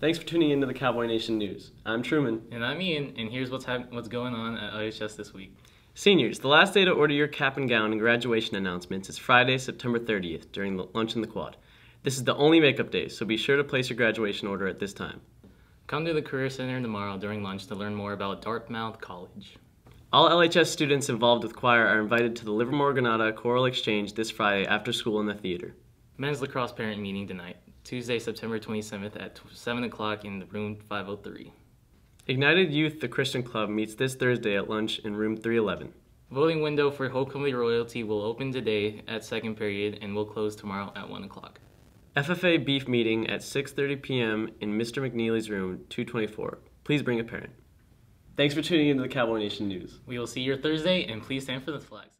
Thanks for tuning in to the Cowboy Nation News. I'm Truman. And I'm Ian, and here's what's what's going on at LHS this week. Seniors, the last day to order your cap and gown and graduation announcements is Friday, September 30th during the lunch in the quad. This is the only makeup day, so be sure to place your graduation order at this time. Come to the Career Center tomorrow during lunch to learn more about Dartmouth College. All LHS students involved with choir are invited to the Livermore Granada Choral Exchange this Friday after school in the theater. Men's lacrosse parent meeting tonight, Tuesday, September 27th at 7 o'clock in the room 503. Ignited Youth, the Christian Club, meets this Thursday at lunch in room 311. Voting window for Homecoming Royalty will open today at second period and will close tomorrow at 1 o'clock. FFA beef meeting at 6:30 p.m. in Mr. McNeely's room 224. Please bring a parent. Thanks for tuning into the Cowboy Nation News. We will see you Thursday, and please stand for the flags.